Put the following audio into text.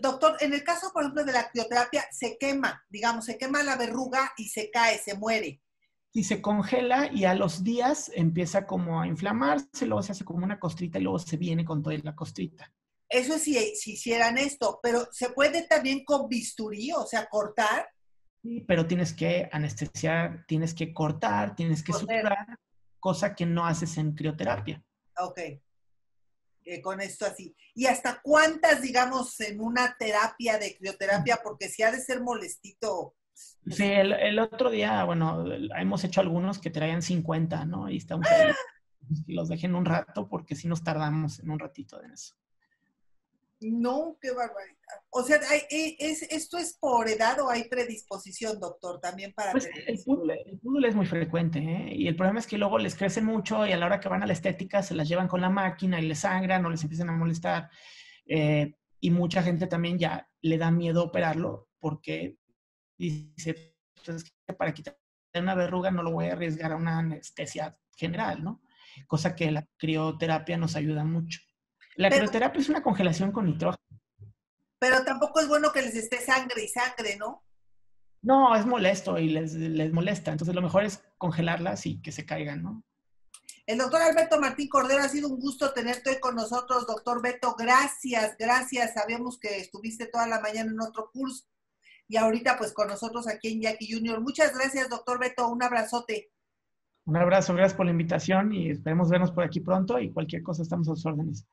Doctor, en el caso, por ejemplo, de la crioterapia, se quema, digamos, se quema la verruga y se cae, se muere. Y se congela y a los días empieza como a inflamarse, luego se hace como una costrita y luego se viene con toda la costrita. Eso es si, si hicieran esto, pero se puede también con bisturí, o sea, cortar. Sí, pero tienes que anestesiar, tienes que cortar, tienes que Coser. suturar, cosa que no haces en crioterapia. Ok. Eh, con esto así. ¿Y hasta cuántas, digamos, en una terapia de crioterapia? Porque si ha de ser molestito. Sí, el, el otro día, bueno, hemos hecho algunos que traían 50, ¿no? Y estamos ahí. Y los dejen un rato porque si nos tardamos en un ratito en eso. No, qué barbaridad. O sea, hay- eh, es, ¿esto es por edad o hay predisposición, doctor, también para Pues el eso? púdule, el púdule es muy frecuente, ¿eh? Y el problema es que luego les crecen mucho y a la hora que van a la estética se las llevan con la máquina y les sangran o les empiezan a molestar. Eh, y mucha gente también ya le da miedo operarlo porque dice, pues, para quitar una verruga no lo voy a arriesgar a una anestesia general, ¿no? Cosa que la crioterapia nos ayuda mucho. La Pero- crioterapia es una congelación con nitrógeno. Pero tampoco es bueno que les esté sangre y sangre, ¿no? No, es molesto y les, les molesta. Entonces lo mejor es congelarlas y que se caigan, ¿no? El doctor Alberto Martín Cordero, ha sido un gusto tenerte hoy con nosotros, doctor Beto. Gracias, gracias. Sabíamos que estuviste toda la mañana en otro curso y ahorita pues con nosotros aquí en Jackie Junior. Muchas gracias, doctor Beto. Un abrazote. Un abrazo, gracias por la invitación y esperemos vernos por aquí pronto y cualquier cosa estamos a sus órdenes.